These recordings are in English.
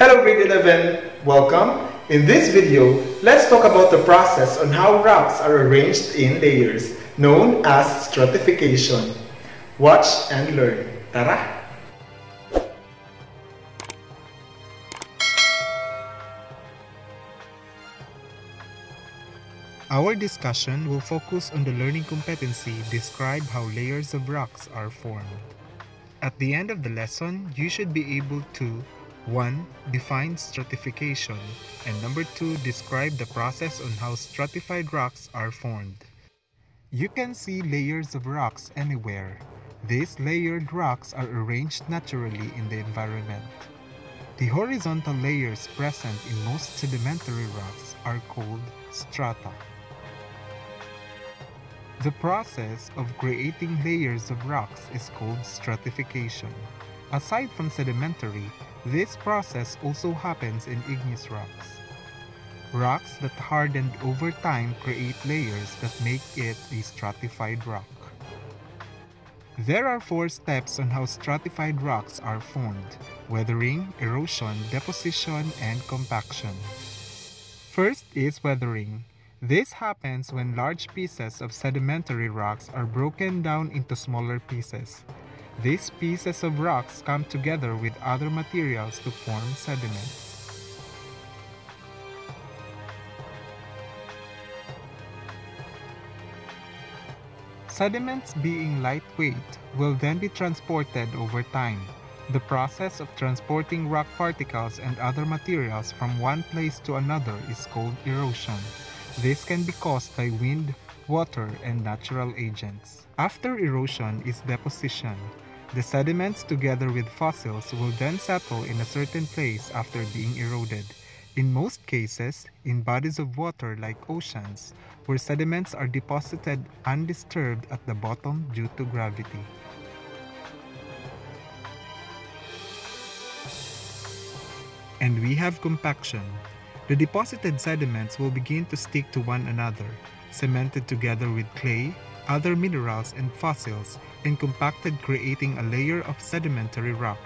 Hello grade 11, welcome. In this video, let's talk about the process on how rocks are arranged in layers, known as stratification. Watch and learn. Tara! Our discussion will focus on the learning competency describe how layers of rocks are formed. At the end of the lesson, you should be able to 1. Define stratification and number 2. Describe the process on how stratified rocks are formed. You can see layers of rocks anywhere. These layered rocks are arranged naturally in the environment. The horizontal layers present in most sedimentary rocks are called strata. The process of creating layers of rocks is called stratification. Aside from sedimentary, this process also happens in igneous rocks. Rocks that hardened over time create layers that make it a stratified rock. There are four steps on how stratified rocks are formed, weathering, erosion, deposition, and compaction. First is weathering. This happens when large pieces of sedimentary rocks are broken down into smaller pieces. These pieces of rocks come together with other materials to form sediments. Sediments being lightweight will then be transported over time. The process of transporting rock particles and other materials from one place to another is called erosion. This can be caused by wind, water, and natural agents. After erosion is deposition. The sediments together with fossils will then settle in a certain place after being eroded. In most cases, in bodies of water like oceans, where sediments are deposited undisturbed at the bottom due to gravity. And we have compaction. The deposited sediments will begin to stick to one another, cemented together with clay, other minerals and fossils, and compacted creating a layer of sedimentary rock.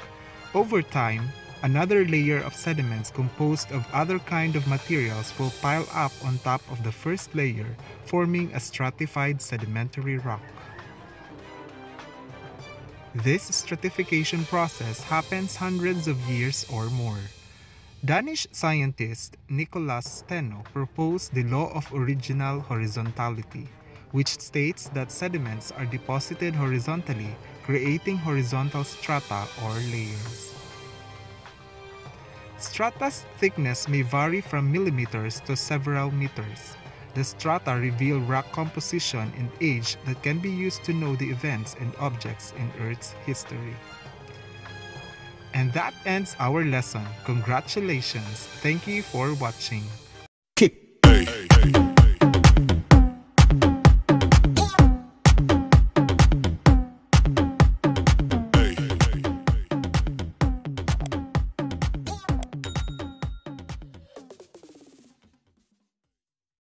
Over time, another layer of sediments composed of other kind of materials will pile up on top of the first layer, forming a stratified sedimentary rock. This stratification process happens hundreds of years or more. Danish scientist Nicolas Steno proposed the law of original horizontality, which states that sediments are deposited horizontally, creating horizontal strata or layers. Strata's thickness may vary from millimeters to several meters. The strata reveal rock composition and age that can be used to know the events and objects in Earth's history. And that ends our lesson. Congratulations. Thank you for watching.